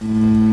Mm.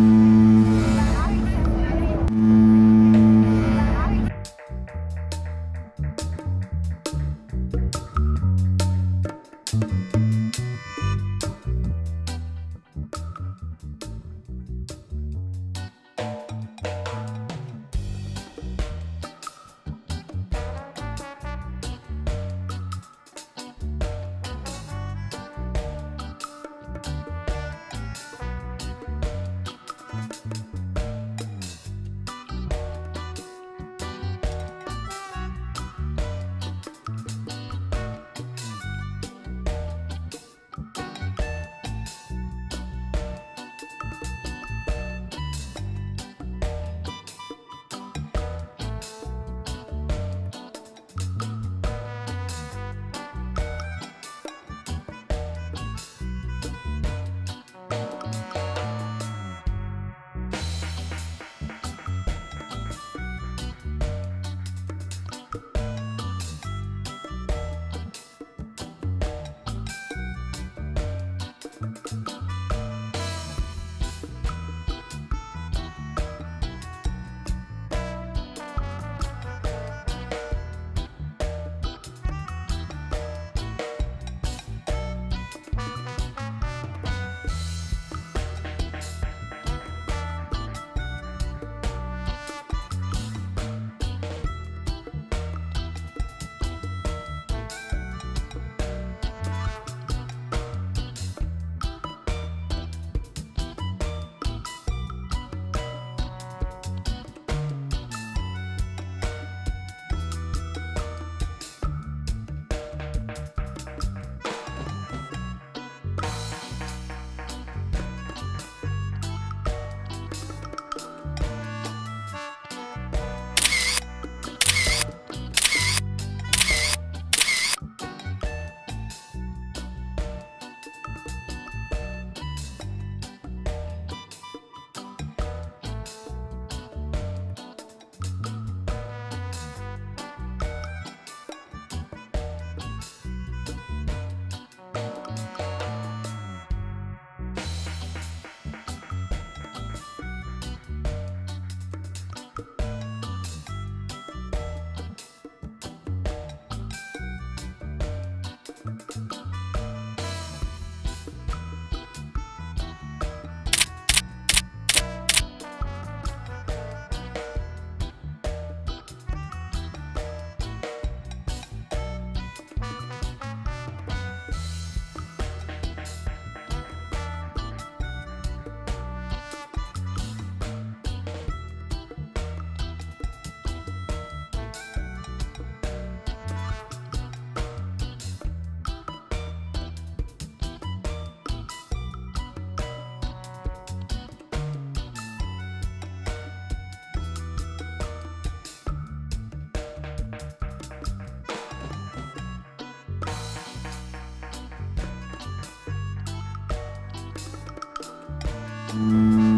Música